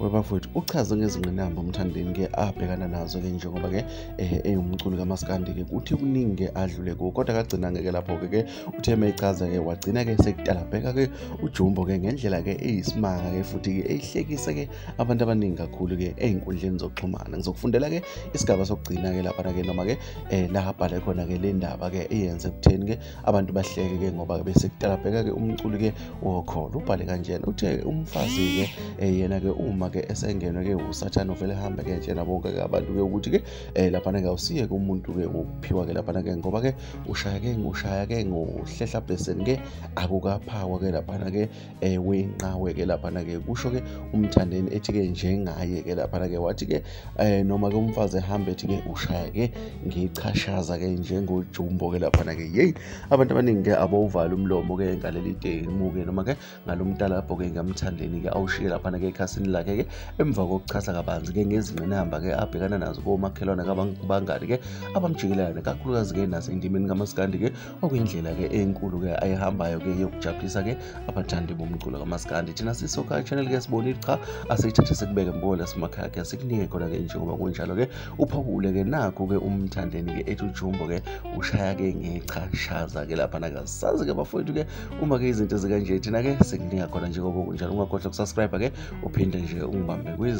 webafowethu uchaze ngezingqinamba umthandeni-ke abhekana nazo-ke njengoba-ke um ewumculi kamaskandi-ke kuthi kuningi-ke adlule kuwo kodwa kagcina-ke lapho-ke uthe mayichaza-ke wagcina-ke sekutalabheka-ke ujumbo-ke ngendlela-ke eyisimanga-ke futhi-ke eyihlekisa-ke abantu abaningi kakhulu-ke ey'nkundleni zokuxhumana. Ngizokufundela-ke isigaba sokugcina-ke laphana-ke noma-ke um la abhale khona-ke le ndaba-ke eyenze ekutheni-ke abantu bahleke-ke ngoba bese kutalabheka-ke umculi-ke wokholo. Ubhale kanjena uthe umfazi-ke um yena-ke uma-ke esengenwe-ke usathane uvele ehambe-ke etshena bonke-ke abantu-ke ukuthi-ke um laphana-ke awusiye-ke umuntu-ke wokuphiwa-ke laphana-ke ngoba-ke ushaya-ke ushaya-ke ngohlehla blessing-ke akukaphawa-ke laphana-ke um wenqawe-ke laphana-ke kusho-ke umthandeni ethi-ke njengaye-ke laphana-ke wathi-ke um noma-ke umfazi ehambe ethi-ke ushaya-ke ngichashaza-ke njengojumbo-ke laphana-ke yeyi abantu abaningi-ke abawuvala umlomo-ke ngaleli temu-ke noma-ke ngalo mtalabho-ke ngamthandeni-ke awushiye laphana-ke ekhasini lakhe-ke emva kokuchasa kabanzi-ke ngezingqinamba-ke abhekana nazo komakhelwane kabangani-ke abamjikelayo kakhulukazi-ke nasendimeni kamasikandi-ke okuyindlela-ke enkulu-ke ayihambayo-ke yokujabulisa-ke abathandi bomculo kamasikandi. Thina sisoka channel-ke sibonile cha asiyithathe sikubeke mbola simakhaya-ke sikunike khona-ke njengoba kunjalo-ke uphawule-ke nakho-ke umthandeni-ke ethi ujumbo-ke ushaya-ke ngechashaza-ke laphana-ke sazi-ke bafowethu-ke uma-ke izinto zikanje thina-ke sikunika khona njengoba kunjalo ungakhohlwa ukusubscribe-ke uphinde nje Mà 玫瑰